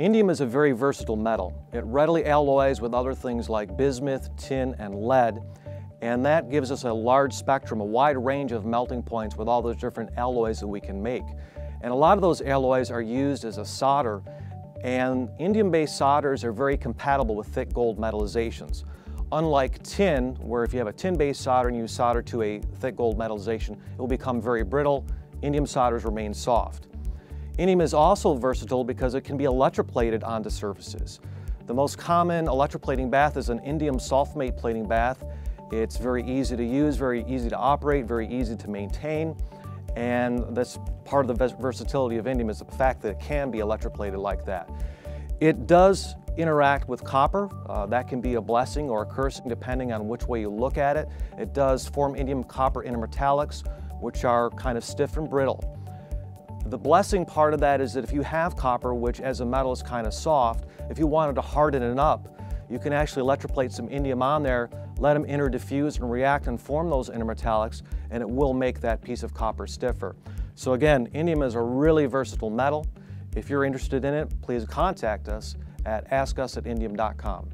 Indium is a very versatile metal. It readily alloys with other things like bismuth, tin, and lead, and that gives us a large spectrum, a wide range of melting points with all those different alloys that we can make. And a lot of those alloys are used as a solder, and indium-based solders are very compatible with thick gold metallizations. Unlike tin, where if you have a tin-based solder and you solder to a thick gold metallization, it will become very brittle. Indium solders remain soft. Indium is also versatile because it can be electroplated onto surfaces. The most common electroplating bath is an indium sulfamate plating bath. It's very easy to use, very easy to operate, very easy to maintain, and that's part of the versatility of indium is the fact that it can be electroplated like that. It does interact with copper. Uh, that can be a blessing or a cursing depending on which way you look at it. It does form indium copper intermetallics, which are kind of stiff and brittle. The blessing part of that is that if you have copper, which as a metal is kind of soft, if you wanted to harden it up, you can actually electroplate some indium on there, let them interdiffuse and react and form those intermetallics, and it will make that piece of copper stiffer. So again, indium is a really versatile metal. If you're interested in it, please contact us at askus at indium.com.